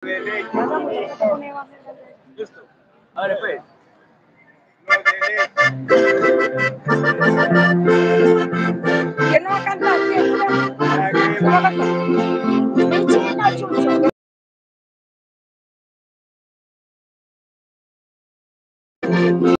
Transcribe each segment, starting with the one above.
Pues. ¿Quién no va a cantar? ¿Quién no va a.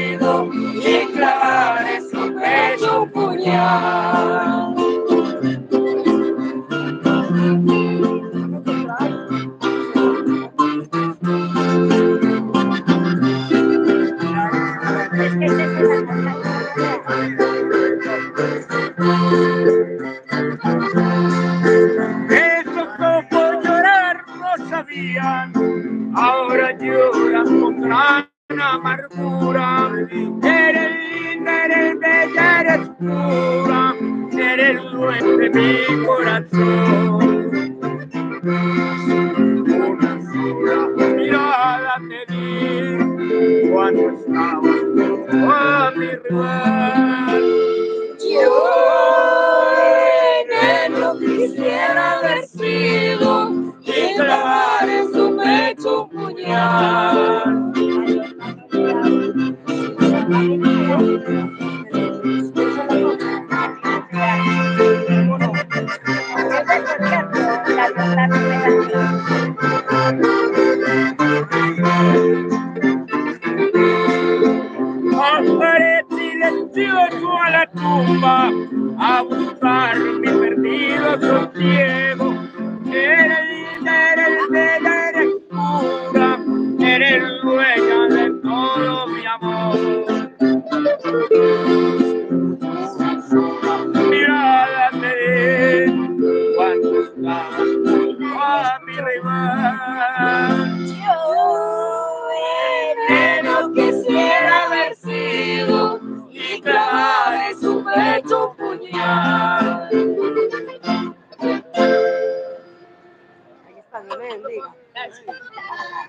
Esos por llorar no sabían, ahora lloran con gran amargura. Eres linda, eres bella, eres pura, eres de mi corazón. Una sola mirada te di cuando estabas junto a mi rival. Yo quisiera haber sido y clavar en su pecho un puñal. A buscar mi perdido sosiego. Eres eres eres pura, eres dueña de todo mi amor. 我们那个。